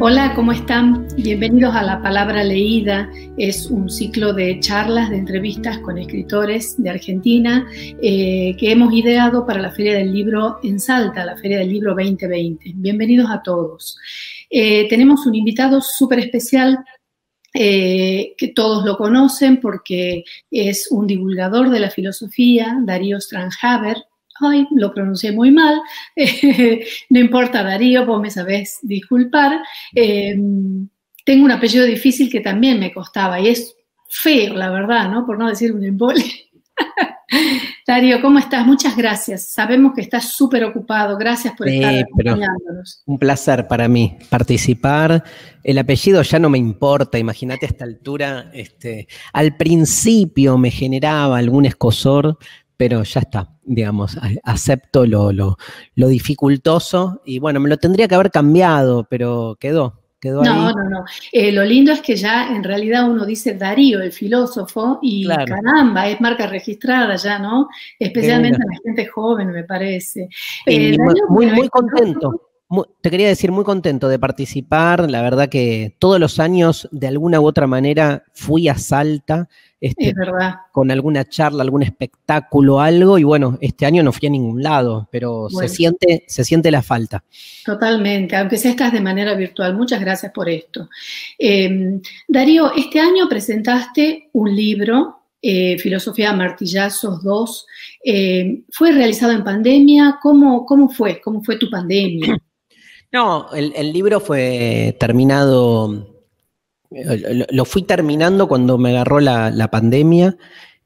Hola, ¿cómo están? Bienvenidos a La Palabra Leída. Es un ciclo de charlas, de entrevistas con escritores de Argentina eh, que hemos ideado para la Feria del Libro en Salta, la Feria del Libro 2020. Bienvenidos a todos. Eh, tenemos un invitado súper especial eh, que todos lo conocen porque es un divulgador de la filosofía, Darío Stranghaber, ay, lo pronuncié muy mal, no importa Darío, vos me sabés disculpar. Em, tengo un apellido difícil que también me costaba y es feo, la verdad, ¿no? Por no decir un embole. Darío, ¿cómo estás? Muchas gracias. Sabemos que estás súper ocupado. Gracias por estar acompañándonos. Un placer para mí participar. El apellido ya no me importa, imagínate a esta altura. Este, al principio me generaba algún escosor, pero ya está, digamos, acepto lo, lo, dificultoso y bueno, me lo tendría que haber cambiado, pero quedó. Quedó no, no, no. Eh, lo lindo es que ya en realidad uno dice Darío, el filósofo, y caramba, es marca registrada ya, ¿no? Especialmente a la gente joven, me parece. Eh, muy, muy contento te quería decir, muy contento de participar. La verdad que todos los años, de alguna u otra manera, fui a Salta. Este, con alguna charla, algún espectáculo, algo, y bueno, este año no fui a ningún lado, pero se, siente, se siente la falta. Totalmente, aunque sea estás de manera virtual. Muchas gracias por esto. Em, Darío, este año presentaste un libro eh, Filosofía Martillazos 2. Em, ¿Fue realizado en pandemia? ¿Cómo, ¿Cómo fue? ¿Cómo fue tu pandemia? No, el, libro fue terminado, lo, fui terminando cuando me agarró la, pandemia.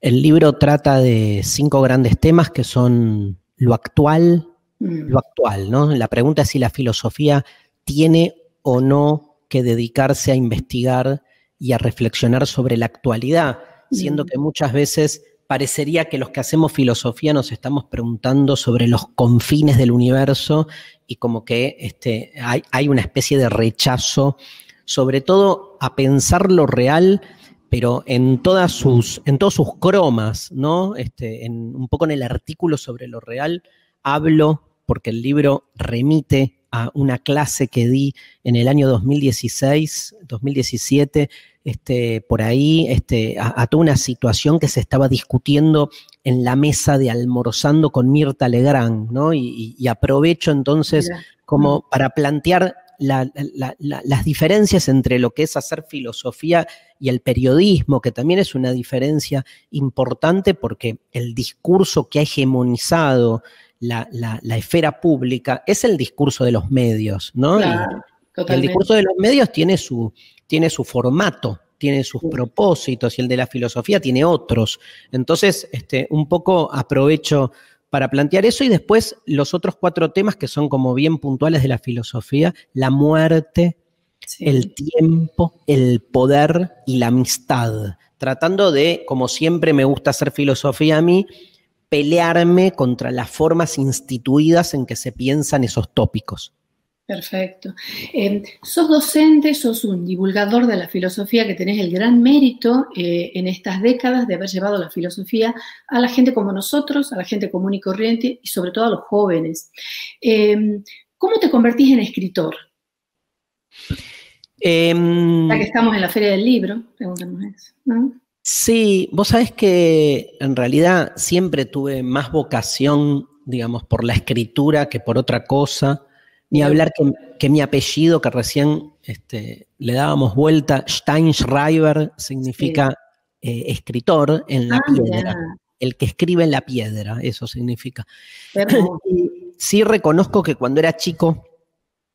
El libro trata de cinco grandes temas que son lo actual, mm. lo actual, ¿no? La pregunta es si la filosofía tiene o no que dedicarse a investigar y a reflexionar sobre la actualidad, siendo mm. que muchas veces parecería que los que hacemos filosofía nos estamos preguntando sobre los confines del universo y como que este, hay, una especie de rechazo, sobre todo a pensar lo real, pero en todas sus, en todos sus cromas, ¿no? Este, en, un poco en el artículo sobre lo real hablo, porque el libro remite a una clase que di en el año 2016, 2017, este, por ahí, este, a, toda una situación que se estaba discutiendo en la mesa de almorzando con Mirta Legrand, ¿no? Y, aprovecho entonces como para plantear las diferencias entre lo que es hacer filosofía y el periodismo, que también es una diferencia importante porque el discurso que ha hegemonizado la, esfera pública es el discurso de los medios, ¿no? El discurso de los medios tiene su, tiene su formato, tiene sus propósitos y el de la filosofía tiene otros. Entonces, este, un poco aprovecho para plantear eso y después los otros cuatro temas que son como bien puntuales de la filosofía, la muerte, el tiempo, el poder y la amistad, tratando de, como siempre me gusta hacer filosofía a mí, pelearme contra las formas instituidas en que se piensan esos tópicos. Perfecto. Em, sos docente, sos un divulgador de la filosofía que tenés el gran mérito eh, en estas décadas de haber llevado la filosofía a la gente como nosotros, a la gente común y corriente y sobre todo a los jóvenes. Em, ¿Cómo te convertís en escritor? Em, ya que estamos en la Feria del Libro, preguntamos eso. Sí, vos sabés que en realidad siempre tuve más vocación, digamos, por la escritura que por otra cosa. Ni hablar que, mi apellido, que recién este, le dábamos vuelta, Steinschreiber, significa eh, escritor en la ah, piedra. El que escribe en la piedra, eso significa. sí reconozco que cuando era chico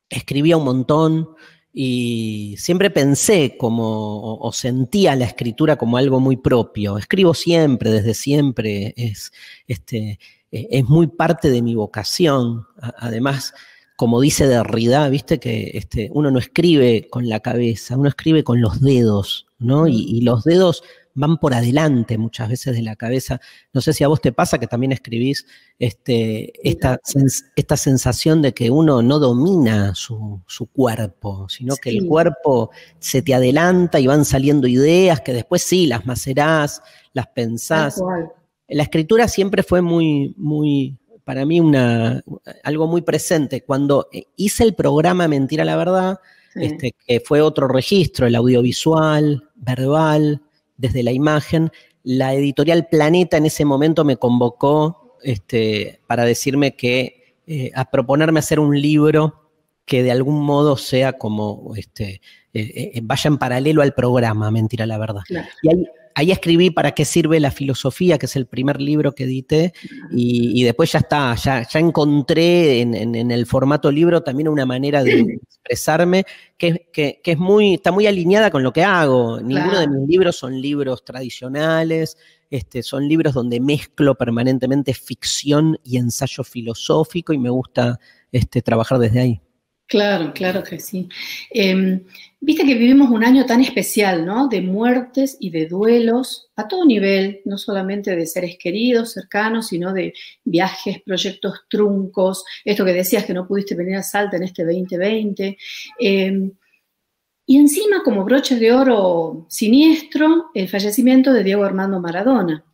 escribía un montón, y siempre pensé como, o, sentía la escritura como algo muy propio. Escribo siempre, desde siempre, es, este, e, es muy parte de mi vocación. Además, como dice Derrida, viste que este, uno no escribe con la cabeza, uno escribe con los dedos, ¿no? y los dedos van por adelante muchas veces de la cabeza. No sé si a vos te pasa que también escribís este, esta, esta sensación de que uno no domina su, cuerpo, sino que el cuerpo se te adelanta y van saliendo ideas que después sí las macerás, las pensás. La escritura siempre fue muy, muy, para mí una, algo muy presente. Cuando hice el programa Mentira la Verdad, este, que fue otro registro, el audiovisual, verbal, desde la imagen. La editorial Planeta en ese momento me convocó este, para decirme que, eh, a proponerme hacer un libro que de algún modo sea como, este, eh, eh, vaya en paralelo al programa, mentira la verdad. Y ahí, escribí para qué sirve la filosofía, que es el primer libro que edité, y, después ya está, ya, ya encontré en, el formato libro también una manera de expresarme que, es muy, está muy alineada con lo que hago. Ninguno de mis libros son libros tradicionales, este, son libros donde mezclo permanentemente ficción y ensayo filosófico y me gusta este, trabajar desde ahí. Claro, claro que sí. Em, viste que vivimos un año tan especial, ¿no? De muertes y de duelos a todo nivel, no solamente de seres queridos, cercanos, sino de viajes, proyectos truncos, esto que decías que no pudiste venir a Salta en este 2020. Em, y encima, como broche de oro siniestro, el fallecimiento de Diego Armando Maradona.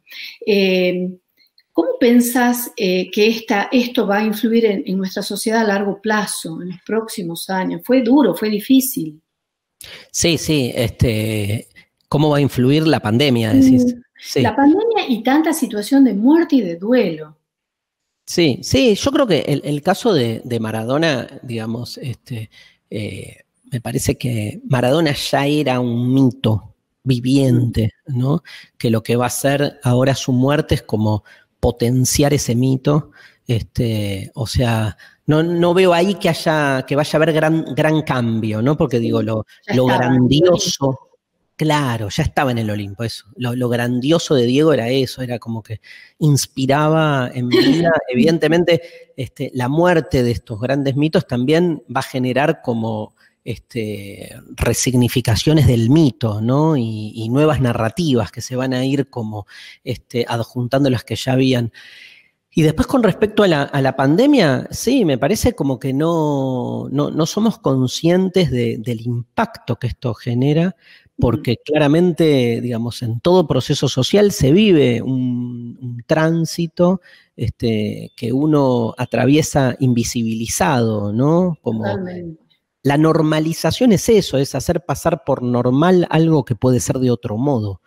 Em, ¿Cómo pensás eh, que esto va a influir en, nuestra sociedad a largo plazo, en los próximos años? Fue duro, fue difícil. Sí, sí. Este, ¿Cómo va a influir la pandemia? Decís? Mm, la pandemia y tanta situación de muerte y de duelo. Sí, sí, yo creo que el, caso de, Maradona, digamos, este, eh, me parece que Maradona ya era un mito viviente, ¿no? Que lo que va a ser ahora su muerte es como potenciar ese mito. Este, o sea, no, no, veo ahí que haya, que vaya a haber gran, gran cambio, ¿no? Porque digo, lo, lo grandioso, claro, ya estaba en el Olimpo, eso. Lo, grandioso de Diego era eso, era como que inspiraba en vida. Evidentemente, este, la muerte de estos grandes mitos también va a generar como este, resignificaciones del mito, ¿no? Y, nuevas narrativas que se van a ir como este, adjuntando las que ya habían. Y después con respecto a la, pandemia, sí, me parece como que no, no, somos conscientes del impacto que esto genera, porque claramente, digamos, en todo proceso social se vive un, tránsito este, que uno atraviesa invisibilizado, ¿no? Como, la normalización es eso, es hacer pasar por normal algo que puede ser de otro modo.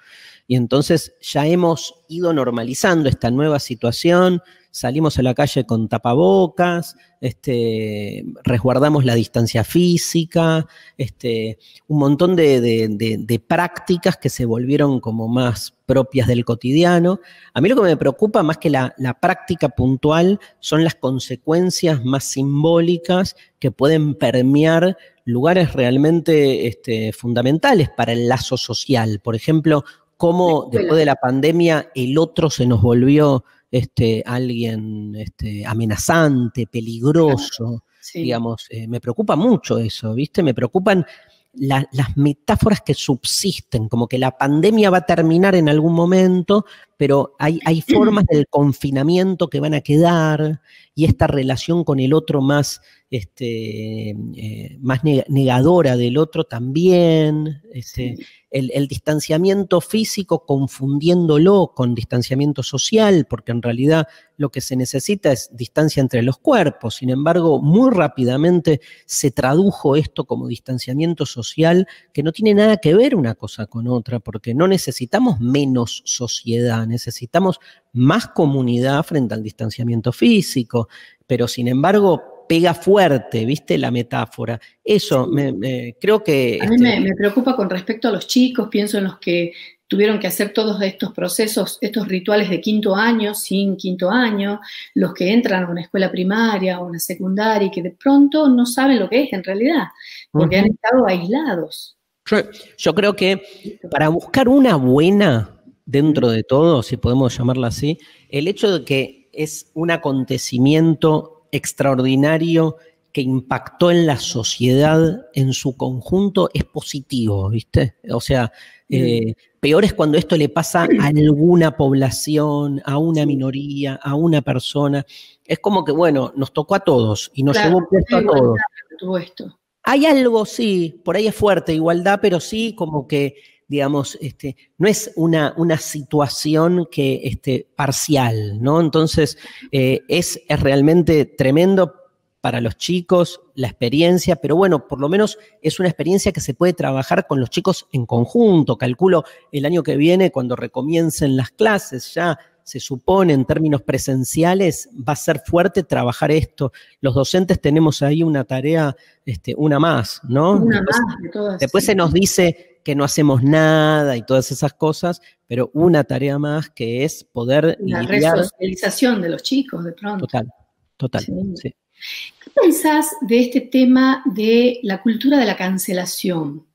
Y entonces ya hemos ido normalizando esta nueva situación, salimos a la calle con tapabocas, este, resguardamos la distancia física, este, un montón de, prácticas que se volvieron como más propias del cotidiano. A mí lo que me preocupa más que la, práctica puntual son las consecuencias más simbólicas que pueden permear lugares realmente este, fundamentales para el lazo social. Por ejemplo, cómo después de la pandemia el otro se nos volvió este, alguien este, amenazante, peligroso, digamos, eh, me preocupa mucho eso, ¿viste? Me preocupan las metáforas que subsisten, como que la pandemia va a terminar en algún momento, pero hay, hay formas del confinamiento que van a quedar y esta relación con el otro más, este, eh, más negadora del otro también. Este, el, distanciamiento físico confundiéndolo con distanciamiento social, porque en realidad lo que se necesita es distancia entre los cuerpos. Sin embargo, muy rápidamente se tradujo esto como distanciamiento social, que no tiene nada que ver una cosa con otra, porque no necesitamos menos sociedad, necesitamos más comunidad frente al distanciamiento físico, pero sin embargo pega fuerte, ¿viste? La metáfora. Eso, me, creo que... A mí me, este preocupa con respecto a los chicos, pienso en los que tuvieron que hacer todos estos procesos, estos rituales de quinto año, sin quinto año, los que entran a una escuela primaria o una secundaria y que de pronto no saben lo que es en realidad, porque han estado aislados. Yo, creo que para buscar una buena dentro de todo, si podemos llamarla así, el hecho de que es un acontecimiento extraordinario que impactó en la sociedad en su conjunto es positivo, ¿viste? O sea, eh, peor es cuando esto le pasa a alguna población, a una minoría, a una persona. Es como que, bueno, nos tocó a todos y nos llevó puesto a todos. Hay algo, sí, por ahí es fuerte, igualdad, pero sí como que digamos, este, no es una, una situación que, este, parcial, ¿no? Entonces, eh, es, es realmente tremendo para los chicos, la experiencia, pero bueno, por lo menos es una experiencia que se puede trabajar con los chicos en conjunto. Calculo el año que viene, cuando recomiencen las clases, ya se supone en términos presenciales, va a ser fuerte trabajar esto. Los docentes tenemos ahí una tarea, este, una más, ¿no? Una después, más de todas. después se nos dice que no hacemos nada y todas esas cosas, pero una tarea más que es poder La resocialización de los chicos, de pronto. Total, total. Sí. sí. ¿Qué pensás de este tema de la cultura de la cancelación?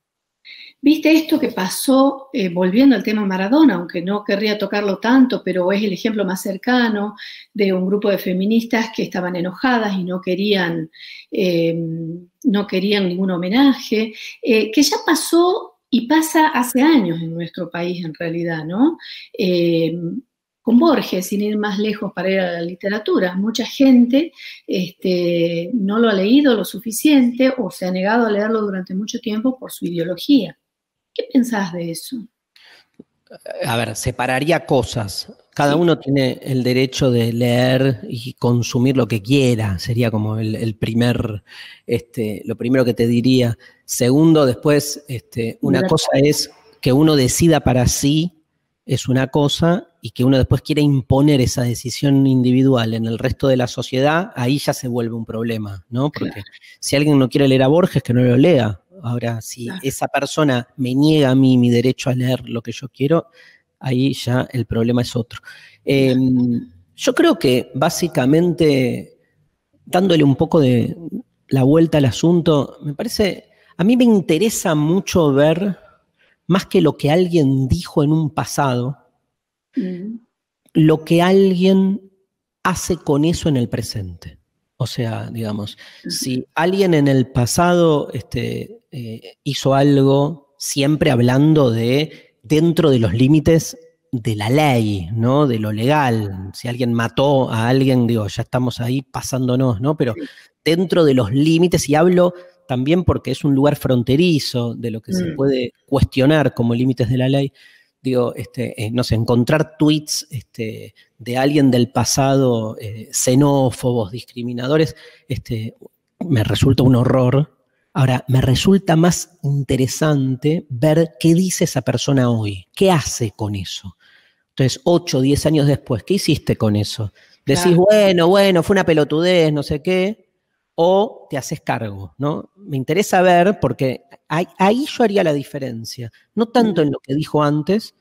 ¿Viste esto que pasó, eh, volviendo al tema Maradona, aunque no querría tocarlo tanto, pero es el ejemplo más cercano de un grupo de feministas que estaban enojadas y no querían, eh, no querían ningún homenaje, eh, que ya pasó y pasa hace años en nuestro país en realidad, ¿no? Con Borges, sin ir más lejos para ir a la literatura. Mucha gente este, no lo ha leído lo suficiente o se ha negado a leerlo durante mucho tiempo por su ideología. ¿Qué pensás de eso? A ver, separaría cosas. Cada sí. uno tiene el derecho de leer y consumir lo que quiera. Sería como el, el primer, este, lo primero que te diría. Segundo, después, este, una Gracias. cosa es que uno decida para sí es una cosa y que uno después quiere imponer esa decisión individual en el resto de la sociedad, ahí ya se vuelve un problema, ¿no? Porque claro. si alguien no quiere leer a Borges, que no lo lea. Ahora, si claro. esa persona me niega a mí mi derecho a leer lo que yo quiero, ahí ya el problema es otro. Eh, yo creo que básicamente, dándole un poco de la vuelta al asunto, me parece, a mí me interesa mucho ver más que lo que alguien dijo en un pasado, mm. lo que alguien hace con eso en el presente. O sea, digamos, mm. si alguien en el pasado este, eh, hizo algo siempre hablando de dentro de los límites de la ley, ¿no? De lo legal. Si alguien mató a alguien, digo, ya estamos ahí pasándonos, ¿no? Pero dentro de los límites, y hablo también porque es un lugar fronterizo de lo que mm. se puede cuestionar como límites de la ley. Digo, este, eh, no sé, encontrar tweets este, de alguien del pasado eh, xenófobos, discriminadores, este, me resulta un horror. Ahora, me resulta más interesante ver qué dice esa persona hoy, qué hace con eso. Entonces, 8, 10 años después, ¿qué hiciste con eso? Decís, claro. bueno, bueno, fue una pelotudez, no sé qué, o te haces cargo, ¿no? Me interesa ver, porque ahí, ahí, yo haría la diferencia, no tanto en lo que dijo antes,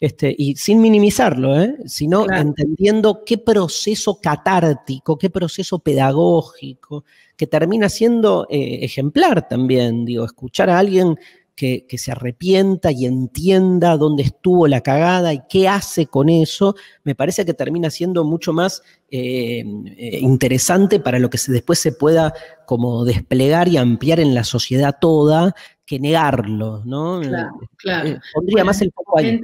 este, y sin minimizarlo, ¿eh? sino claro. entendiendo qué proceso catártico, qué proceso pedagógico, que termina siendo eh, ejemplar también, digo, escuchar a alguien que, que, se arrepienta y entienda dónde estuvo la cagada y qué hace con eso, me parece que termina siendo mucho más eh, eh, interesante para lo que se, después se pueda como desplegar y ampliar en la sociedad toda que negarlo, ¿no? Claro, claro. Eh, pondría bueno, más el foco ahí.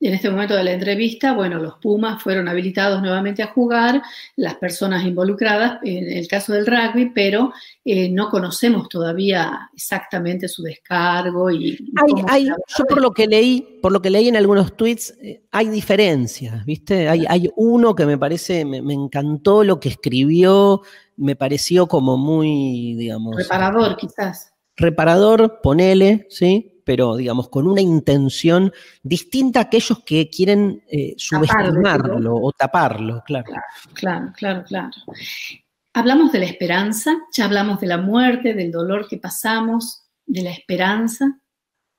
En este momento de la entrevista, bueno, los Pumas fueron habilitados nuevamente a jugar, las personas involucradas en el caso del rugby, pero eh, no conocemos todavía exactamente su descargo y. Hay, hay, yo por lo que leí, por lo que leí en algunos tweets, eh, hay diferencias, ¿viste? Hay, hay uno que me parece, me, me, encantó lo que escribió, me pareció como muy, digamos. Reparador, quizás. Reparador, ponele, ¿sí? Pero digamos con una intención distinta a aquellos que quieren eh, subestimarlo ¿no? o taparlo, claro. claro. Claro, claro. Hablamos de la esperanza, ya hablamos de la muerte, del dolor que pasamos, de la esperanza,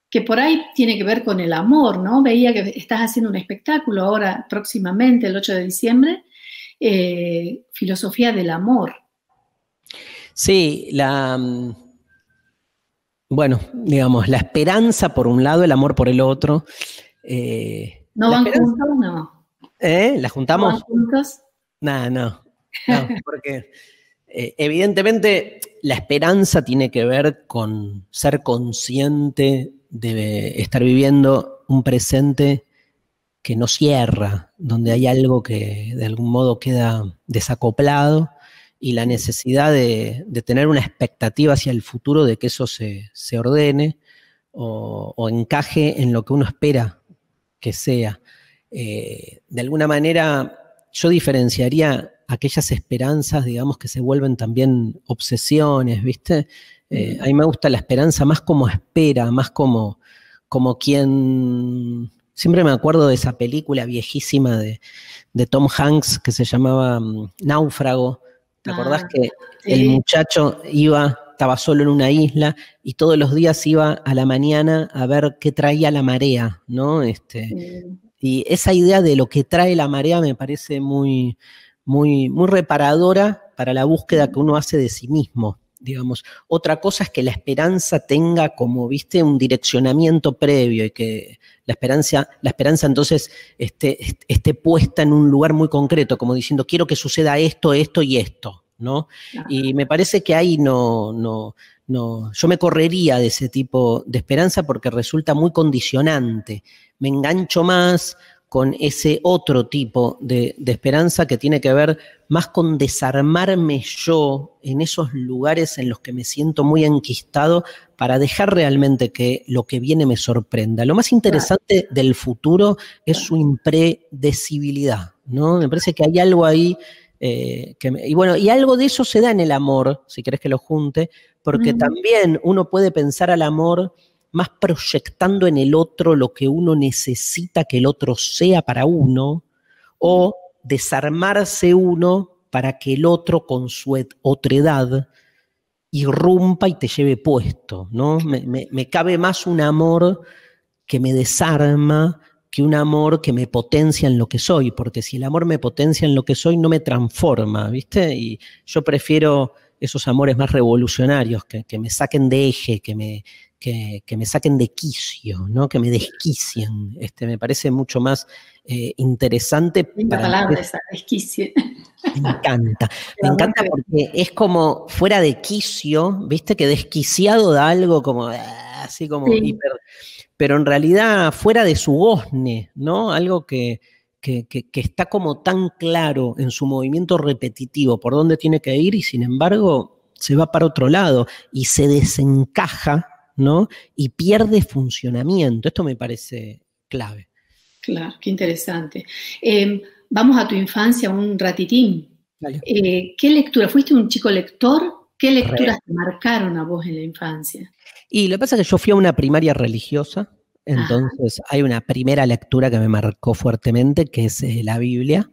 que por ahí tiene que ver con el amor, ¿no? Veía que estás haciendo un espectáculo ahora próximamente, el 8 de diciembre, eh, filosofía del amor. Sí, la bueno, digamos, la esperanza por un lado, el amor por el otro. Eh, ¿No van juntos? No. ¿Eh? ¿La juntamos? ¿No van juntos? No. no porque eh, evidentemente la esperanza tiene que ver con ser consciente de estar viviendo un presente que no cierra, donde hay algo que de algún modo queda desacoplado y la necesidad de, de, tener una expectativa hacia el futuro de que eso se, se ordene o, o, encaje en lo que uno espera que sea. Eh, de alguna manera, yo diferenciaría aquellas esperanzas, digamos, que se vuelven también obsesiones, ¿viste? Eh, a mí me gusta la esperanza más como espera, más como, como quien... Siempre me acuerdo de esa película viejísima de, Tom Hanks que se llamaba mm, Náufrago. ¿Te acordás ah, que el muchacho iba, estaba solo en una isla y todos los días iba a la mañana a ver qué traía la marea, ¿no? Este, Y esa idea de lo que trae la marea me parece muy, muy, muy reparadora para la búsqueda que uno hace de sí mismo digamos. Otra cosa es que la esperanza tenga como, viste, un direccionamiento previo y que la esperanza, la esperanza entonces esté, esté puesta en un lugar muy concreto, como diciendo, quiero que suceda esto, esto y esto, ¿no? Y me parece que ahí no, no, no, yo me correría de ese tipo de esperanza porque resulta muy condicionante. Me engancho más con ese otro tipo de, esperanza que tiene que ver más con desarmarme yo en esos lugares en los que me siento muy enquistado para dejar realmente que lo que viene me sorprenda. Lo más interesante del futuro es su impredecibilidad, ¿no? Me parece que hay algo ahí eh, que y bueno, y algo de eso se da en el amor, si querés que lo junte, porque también uno puede pensar al amor más proyectando en el otro lo que uno necesita que el otro sea para uno, o desarmarse uno para que el otro con su otredad irrumpa y te lleve puesto, ¿no? Me, cabe más un amor que me desarma que un amor que me potencia en lo que soy, porque si el amor me potencia en lo que soy, no me transforma, ¿viste? Y yo prefiero esos amores más revolucionarios, que, que me saquen de eje, que me, que, me saquen de quicio, ¿no? que me desquicien. Este, me parece mucho más eh, interesante. La palabra esa, desquicio. Me encanta, me encanta porque es como fuera de quicio, viste que desquiciado da algo como ah, así como hiper, pero en realidad fuera de su gozne, ¿no? Algo que, que, que, está como tan claro en su movimiento repetitivo por dónde tiene que ir y sin embargo se va para otro lado y se desencaja ¿no? Y pierde funcionamiento. Esto me parece clave. Claro, qué interesante. Em, vamos a tu infancia un ratitín. Eh, ¿Qué lectura? ¿Fuiste un chico lector? ¿Qué lecturas te marcaron a vos en la infancia? Y lo que pasa es que yo fui a una primaria religiosa, entonces hay una primera lectura que me marcó fuertemente, que es eh, la Biblia,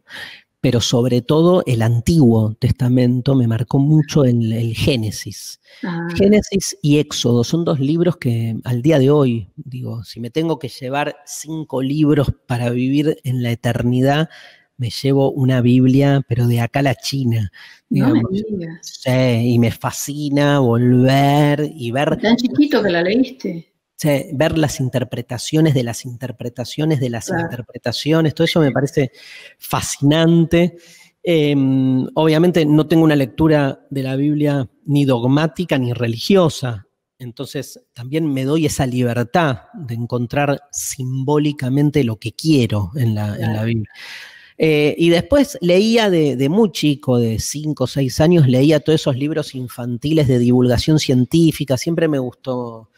pero sobre todo el Antiguo Testamento me marcó mucho el, el Génesis. Ah. Génesis y Éxodo son dos libros que al día de hoy, digo, si me tengo que llevar cinco libros para vivir en la eternidad, me llevo una Biblia, pero de acá a la China. no y me fascina volver y ver. Tan chiquito que la leíste ver las interpretaciones de las interpretaciones de las interpretaciones, todo eso me parece fascinante. Em, obviamente no tengo una lectura de la Biblia ni dogmática ni religiosa, entonces también me doy esa libertad de encontrar simbólicamente lo que quiero en la, Biblia. Eh, y después leía de, de, muy chico, de 5 o 6 años, leía todos esos libros infantiles de divulgación científica, siempre me gustó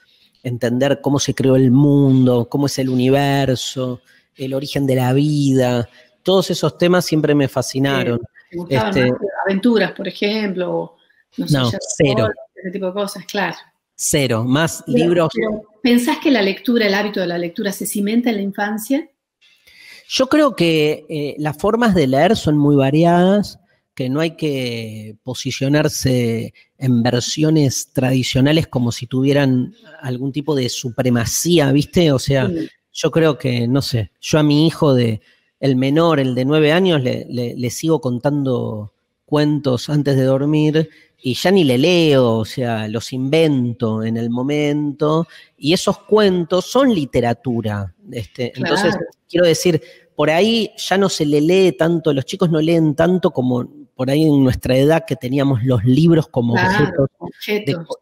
entender cómo se creó el mundo, cómo es el universo, el origen de la vida. Todos esos temas siempre me fascinaron. Este, aventuras, por ejemplo? No, cero. ese tipo de cosas, claro. Cero, más libros. ¿Pensás que la lectura, el hábito de la lectura se cimenta en la infancia? Yo creo que eh, las formas de leer son muy variadas que no hay que posicionarse en versiones tradicionales como si tuvieran algún tipo de supremacía, ¿viste? O sea, yo creo que, no sé, yo a mi hijo de, el menor, el de nueve años, le, le, sigo contando cuentos antes de dormir y ya ni le leo, o sea, los invento en el momento y esos cuentos son literatura. Este, Entonces, quiero decir, por ahí ya no se le lee tanto, los chicos no leen tanto como por ahí en nuestra edad que teníamos los libros como objetos,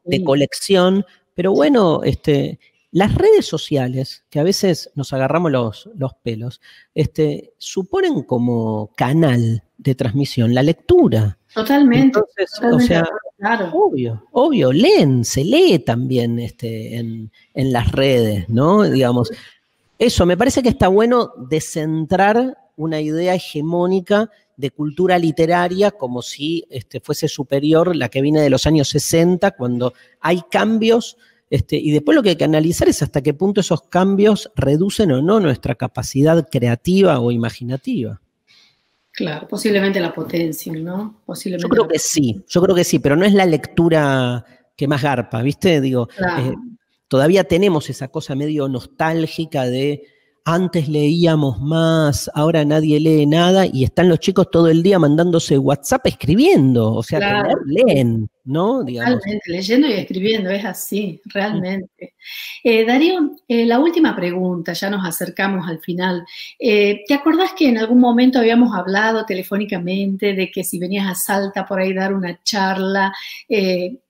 de, colección, pero bueno, este, las redes sociales, que a veces nos agarramos los, los pelos, este, suponen como canal de transmisión la lectura. Totalmente. o sea, obvio, obvio, leen, se lee también este, en, en las redes, ¿no? Digamos, eso, me parece que está bueno descentrar una idea hegemónica de cultura literaria como si este, fuese superior la que viene de los años 60, cuando hay cambios, este, y después lo que hay que analizar es hasta qué punto esos cambios reducen o no nuestra capacidad creativa o imaginativa. Claro, posiblemente la potencia, ¿no? Posiblemente yo creo que sí, yo creo que sí, pero no es la lectura que más garpa, ¿viste? Digo, eh, todavía tenemos esa cosa medio nostálgica de antes leíamos más, ahora nadie lee nada y están los chicos todo el día mandándose WhatsApp escribiendo, o sea, leen, ¿no? Realmente, leyendo y escribiendo, es así, realmente. Eh, Darío, eh, la última pregunta, ya nos acercamos al final. Eh, ¿Te acordás que en algún momento habíamos hablado telefónicamente de que si venías a Salta por ahí dar una charla,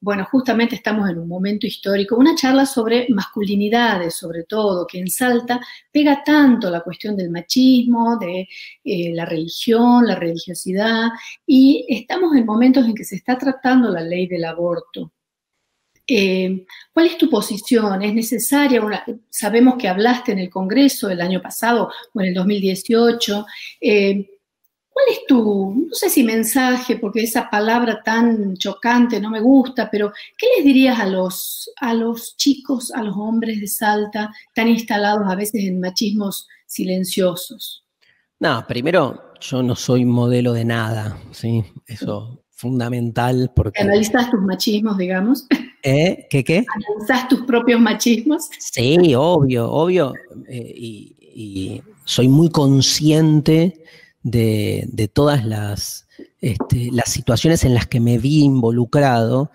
bueno, justamente estamos en un momento histórico, una charla sobre masculinidades, sobre todo, que en Salta pega tanto la cuestión del machismo, de la religión, la religiosidad, y estamos en momentos en que se está tratando la ley del aborto. Eh, ¿Cuál es tu posición? ¿Es necesaria? sabemos que hablaste en el Congreso el año pasado o en el 2018. Eh, ¿Cuál es tu, no sé si mensaje, porque esa palabra tan chocante no me gusta, pero ¿qué les dirías a los, a los chicos, a los hombres de Salta, tan instalados a veces en machismos silenciosos? No, primero, yo no soy modelo de nada, ¿sí? Eso fundamental porque... ¿Analizas tus machismos, digamos? ¿Eh? ¿Qué qué? ¿Analizas tus propios machismos? Sí, obvio, obvio. Eh, y, soy muy consciente de, todas las, este, las situaciones en las que me vi involucrado,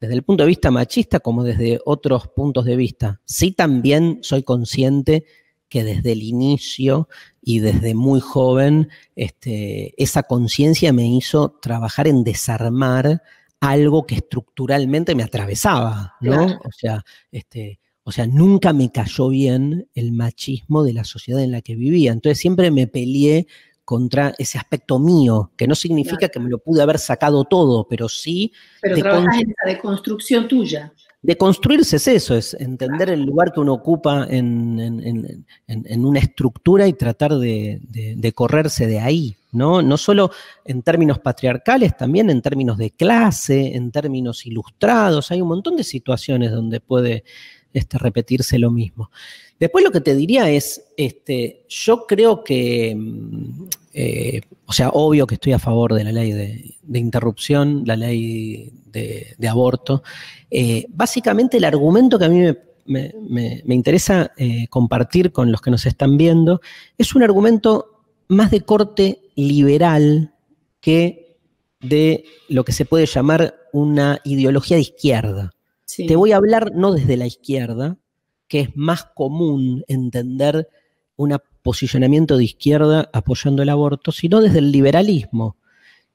desde el punto de vista machista como desde otros puntos de vista. Sí también soy consciente que desde el inicio y desde muy joven, este, esa conciencia me hizo trabajar en desarmar algo que estructuralmente me atravesaba, ¿no? O sea, este, o sea, nunca me cayó bien el machismo de la sociedad en la que vivía. Entonces siempre me peleé contra ese aspecto mío, que no significa que me lo pude haber sacado todo, pero sí... Pero en la deconstrucción tuya. De construirse es eso, es entender el lugar que uno ocupa en, una estructura y tratar de, correrse de ahí, ¿no? No solo en términos patriarcales, también en términos de clase, en términos ilustrados, hay un montón de situaciones donde puede este, repetirse lo mismo. Después lo que te diría es, este, yo creo que, mm, eh, o sea, obvio que estoy a favor de la ley de, interrupción, la ley de, aborto. Eh, básicamente el argumento que a mí me, interesa eh, compartir con los que nos están viendo es un argumento más de corte liberal que de lo que se puede llamar una ideología de izquierda. Te voy a hablar no desde la izquierda, que es más común entender un posicionamiento de izquierda apoyando el aborto, sino desde el liberalismo,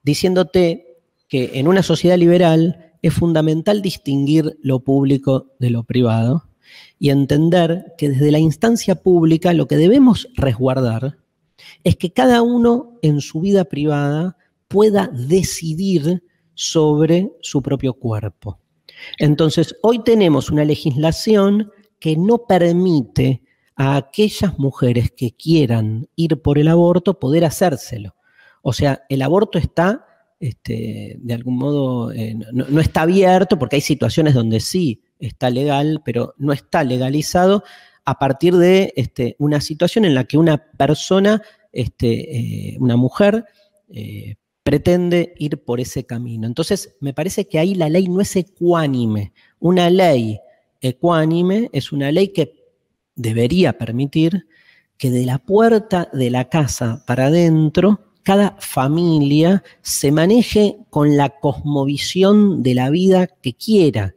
diciéndote que en una sociedad liberal es fundamental distinguir lo público de lo privado y entender que desde la instancia pública lo que debemos resguardar es que cada uno en su vida privada pueda decidir sobre su propio cuerpo. Entonces, hoy tenemos una legislación que no permite a aquellas mujeres que quieran ir por el aborto poder hacérselo. O sea, el aborto está, este, de algún modo, eh, no, está abierto porque hay situaciones donde sí está legal, pero no está legalizado a partir de este, una situación en la que una persona, este, eh, una mujer, eh, pretende ir por ese camino. Entonces, me parece que ahí la ley no es ecuánime. Una ley ecuánime es una ley que debería permitir que de la puerta de la casa para adentro, cada familia se maneje con la cosmovisión de la vida que quiera.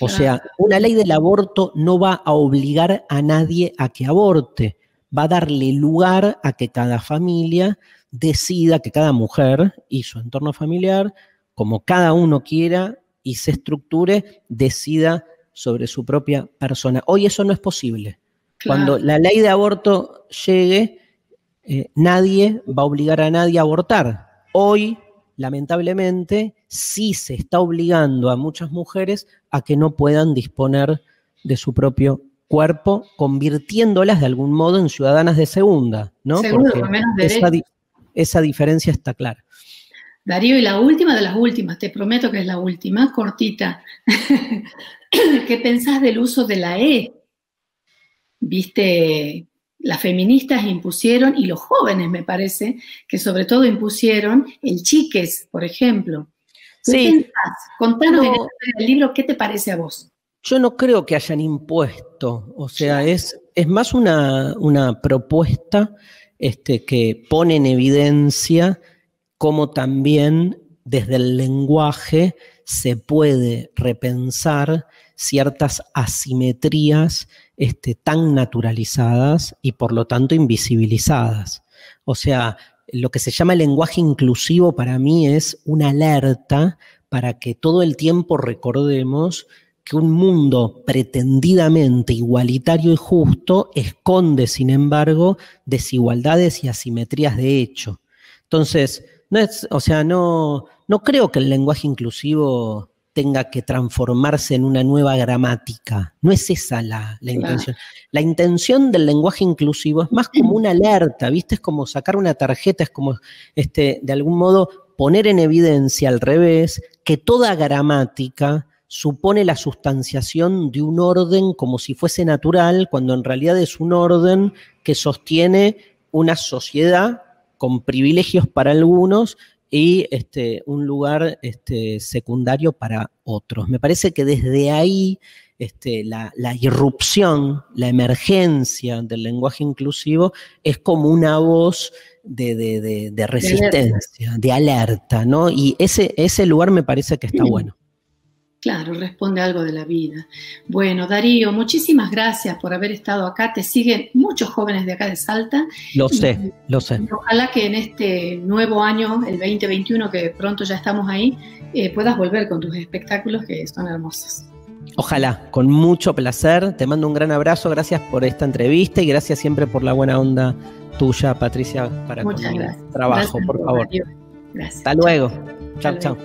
O sea, una ley del aborto no va a obligar a nadie a que aborte, va a darle lugar a que cada familia decida, que cada mujer y su entorno familiar, como cada uno quiera y se estructure, decida sobre su propia persona. Hoy eso no es posible. Cuando la ley de aborto llegue, eh, nadie va a obligar a nadie a abortar. Hoy, lamentablemente, sí se está obligando a muchas mujeres a que no puedan disponer de su propio cuerpo, convirtiéndolas de algún modo en ciudadanas de segunda, ¿no? Porque esa, esa diferencia está clara. Darío, y la última de las últimas, te prometo que es la última, cortita. ¿Qué pensás del uso de la E? Viste, las feministas impusieron, y los jóvenes me parece, que sobre todo impusieron el chiques, por ejemplo. ¿Qué Sí. pensás? Contanos en el libro qué te parece a vos. Yo no creo que hayan impuesto, o sea, es, es más una, una propuesta este, que pone en evidencia cómo también desde el lenguaje se puede repensar ciertas asimetrías este, tan naturalizadas y por lo tanto invisibilizadas. O sea, lo que se llama lenguaje inclusivo para mí es una alerta para que todo el tiempo recordemos que un mundo pretendidamente igualitario y justo esconde, sin embargo, desigualdades y asimetrías de hecho. Entonces, no es, o sea, no, no creo que el lenguaje inclusivo tenga que transformarse en una nueva gramática. No es esa la, la Claro. intención. La intención del lenguaje inclusivo es más como una alerta, ¿viste? Es como sacar una tarjeta, es como, este, de algún modo, poner en evidencia al revés que toda gramática supone la sustanciación de un orden como si fuese natural, cuando en realidad es un orden que sostiene una sociedad con privilegios para algunos y este, un lugar este, secundario para otros. Me parece que desde ahí este, la, la irrupción, la emergencia del lenguaje inclusivo es como una voz de, de- de- de resistencia, de alerta, ¿no? Y ese, ese lugar me parece que está bueno. Claro, responde algo de la vida. Bueno, Darío, muchísimas gracias por haber estado acá. Te siguen muchos jóvenes de acá de Salta. Lo sé, lo sé. Ojalá que en este nuevo año, el 2021, que pronto ya estamos ahí, eh, puedas volver con tus espectáculos que son hermosos. Ojalá, con mucho placer. Te mando un gran abrazo. Gracias por esta entrevista y gracias siempre por la buena onda tuya, Patricia, para Muchas gracias. trabajo, Gracias por favor. Darío. Gracias. Hasta luego. Chao, chao.